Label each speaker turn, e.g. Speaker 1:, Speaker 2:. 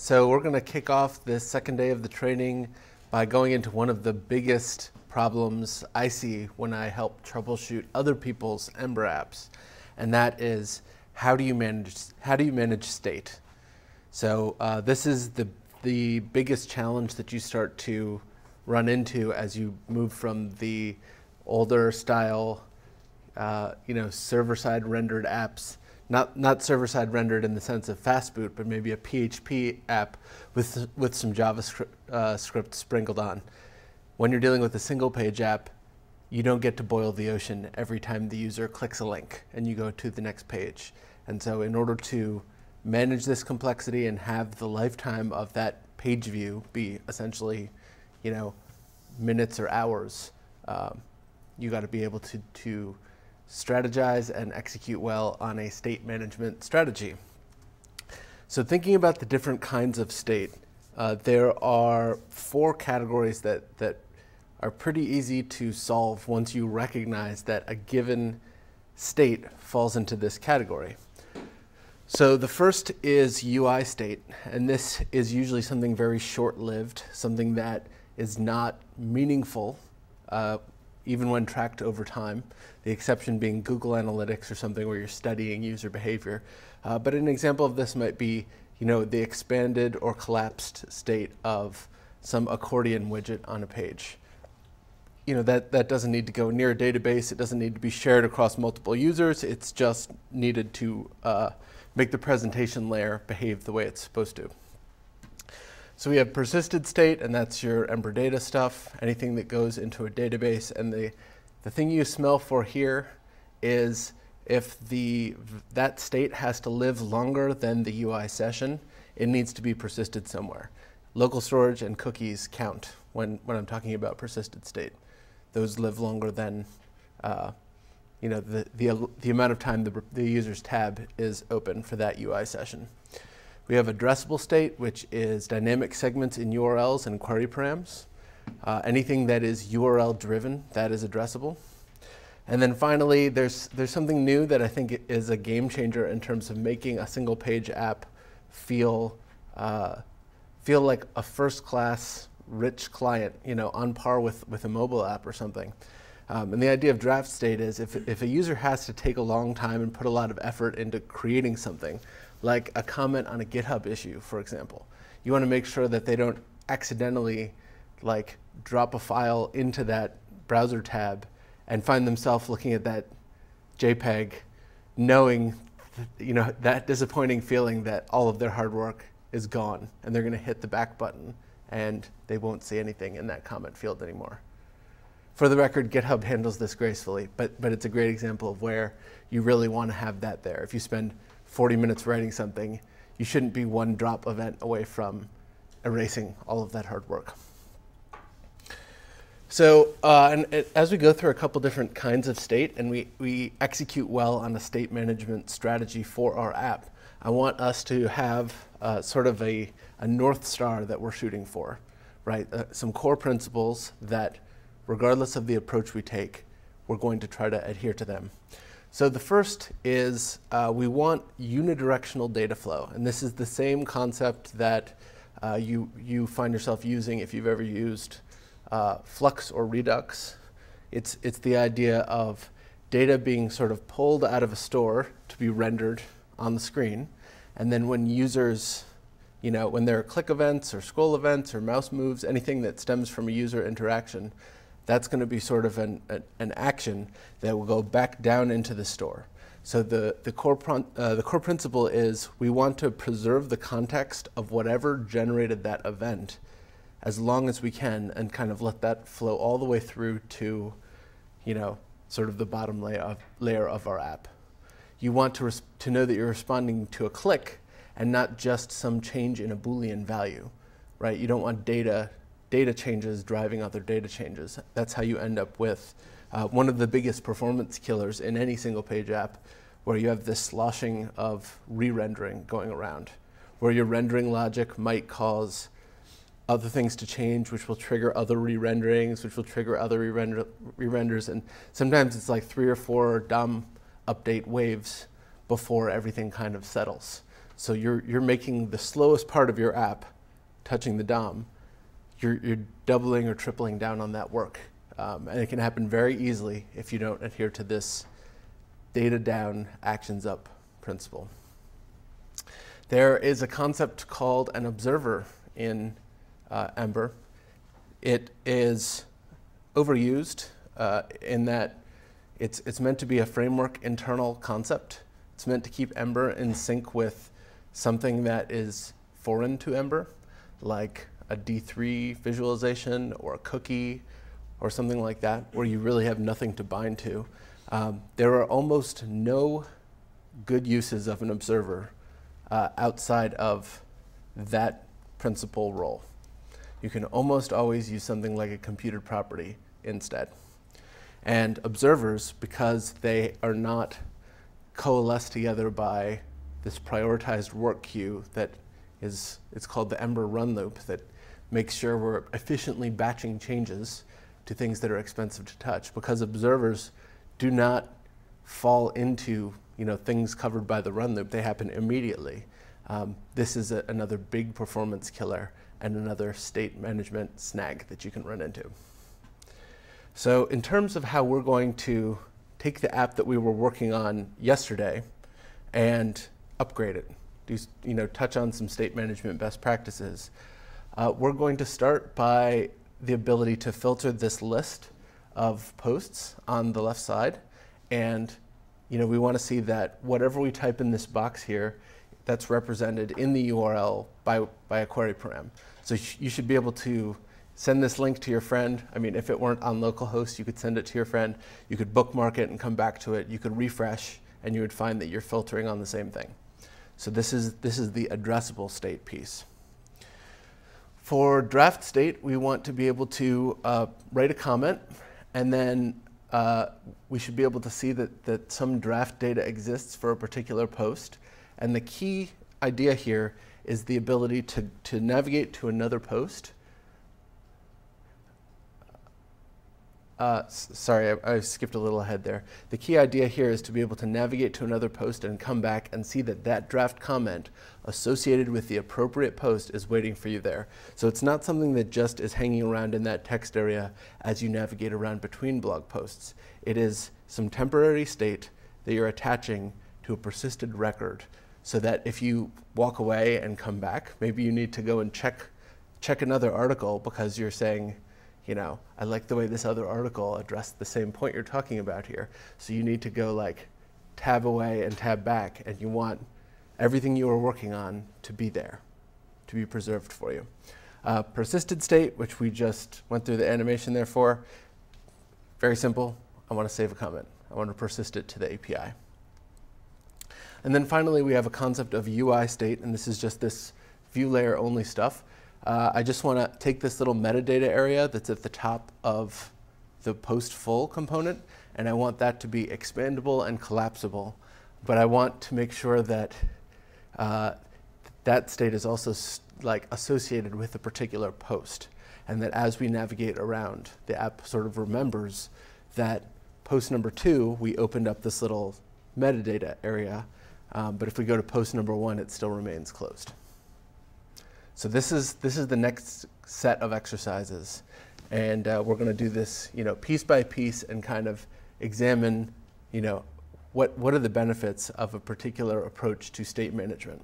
Speaker 1: So we're going to kick off this second day of the training by going into one of the biggest problems I see when I help troubleshoot other people's Ember apps, and that is how do you manage how do you manage state? So uh, this is the the biggest challenge that you start to run into as you move from the older style, uh, you know, server-side rendered apps not, not server-side rendered in the sense of fast boot, but maybe a PHP app with, with some JavaScript uh, script sprinkled on. When you're dealing with a single page app, you don't get to boil the ocean every time the user clicks a link and you go to the next page. And so in order to manage this complexity and have the lifetime of that page view be essentially, you know, minutes or hours, um, you got to be able to, to strategize and execute well on a state management strategy. So thinking about the different kinds of state, uh, there are four categories that, that are pretty easy to solve once you recognize that a given state falls into this category. So the first is UI state, and this is usually something very short-lived, something that is not meaningful uh, even when tracked over time. The exception being Google Analytics or something where you're studying user behavior. Uh, but an example of this might be, you know, the expanded or collapsed state of some accordion widget on a page. You know, that, that doesn't need to go near a database. It doesn't need to be shared across multiple users. It's just needed to uh, make the presentation layer behave the way it's supposed to. So we have persisted state, and that's your Ember data stuff, anything that goes into a database. And the, the thing you smell for here is if the, that state has to live longer than the UI session, it needs to be persisted somewhere. Local storage and cookies count when, when I'm talking about persisted state. Those live longer than uh, you know, the, the, the amount of time the, the user's tab is open for that UI session. We have addressable state, which is dynamic segments in URLs and query params. Uh, anything that is URL driven, that is addressable. And then finally, there's, there's something new that I think is a game changer in terms of making a single page app feel, uh, feel like a first class rich client, you know, on par with, with a mobile app or something. Um, and the idea of draft state is if, if a user has to take a long time and put a lot of effort into creating something, like a comment on a GitHub issue, for example. You want to make sure that they don't accidentally like drop a file into that browser tab and find themselves looking at that JPEG knowing you know that disappointing feeling that all of their hard work is gone and they're going to hit the back button and they won't see anything in that comment field anymore. For the record, GitHub handles this gracefully, but, but it's a great example of where you really want to have that there. If you spend 40 minutes writing something, you shouldn't be one drop event away from erasing all of that hard work. So, uh, and it, as we go through a couple different kinds of state and we, we execute well on a state management strategy for our app, I want us to have uh, sort of a, a North Star that we're shooting for, right? Uh, some core principles that, regardless of the approach we take, we're going to try to adhere to them. So the first is uh, we want unidirectional data flow. And this is the same concept that uh, you, you find yourself using if you've ever used uh, Flux or Redux. It's, it's the idea of data being sort of pulled out of a store to be rendered on the screen. And then when users, you know, when there are click events or scroll events or mouse moves, anything that stems from a user interaction, that's going to be sort of an, an action that will go back down into the store. So the, the, core, uh, the core principle is we want to preserve the context of whatever generated that event as long as we can and kind of let that flow all the way through to, you know, sort of the bottom layer of, layer of our app. You want to, to know that you're responding to a click and not just some change in a Boolean value, right? You don't want data data changes driving other data changes. That's how you end up with uh, one of the biggest performance killers in any single page app where you have this sloshing of re-rendering going around, where your rendering logic might cause other things to change, which will trigger other re-renderings, which will trigger other re-render re-renders. And sometimes it's like three or four DOM update waves before everything kind of settles. So you're, you're making the slowest part of your app touching the DOM, you're, you're doubling or tripling down on that work. Um, and it can happen very easily if you don't adhere to this data down, actions up principle. There is a concept called an observer in uh, Ember. It is overused uh, in that it's, it's meant to be a framework internal concept. It's meant to keep Ember in sync with something that is foreign to Ember, like a D3 visualization or a cookie or something like that, where you really have nothing to bind to. Um, there are almost no good uses of an observer uh, outside of that principal role. You can almost always use something like a computed property instead. And observers, because they are not coalesced together by this prioritized work queue that is it's called the Ember run loop that makes sure we're efficiently batching changes to things that are expensive to touch because observers do not fall into you know things covered by the run loop they happen immediately um, this is a, another big performance killer and another state management snag that you can run into so in terms of how we're going to take the app that we were working on yesterday and upgrade it, do you know, touch on some state management best practices. Uh, we're going to start by the ability to filter this list of posts on the left side. And you know, we want to see that whatever we type in this box here, that's represented in the URL by, by a query param. So you should be able to send this link to your friend. I mean, if it weren't on localhost, you could send it to your friend. You could bookmark it and come back to it. You could refresh, and you would find that you're filtering on the same thing. So this is, this is the addressable state piece. For draft state, we want to be able to uh, write a comment, and then uh, we should be able to see that, that some draft data exists for a particular post. And the key idea here is the ability to, to navigate to another post Uh, sorry, I, I, skipped a little ahead there. The key idea here is to be able to navigate to another post and come back and see that that draft comment associated with the appropriate post is waiting for you there. So it's not something that just is hanging around in that text area as you navigate around between blog posts. It is some temporary state that you're attaching to a persisted record so that if you walk away and come back, maybe you need to go and check, check another article because you're saying, you know, I like the way this other article addressed the same point you're talking about here. So you need to go like tab away and tab back, and you want everything you were working on to be there, to be preserved for you. Uh, persisted state, which we just went through the animation there for, very simple. I want to save a comment. I want to persist it to the API. And then finally, we have a concept of UI state, and this is just this view layer only stuff. Uh, I just want to take this little metadata area that's at the top of the post full component, and I want that to be expandable and collapsible. But I want to make sure that uh, that state is also like associated with a particular post, and that as we navigate around, the app sort of remembers that post number two, we opened up this little metadata area, um, but if we go to post number one, it still remains closed. So this is, this is the next set of exercises. And uh, we're going to do this, you know, piece by piece and kind of examine, you know, what, what are the benefits of a particular approach to state management.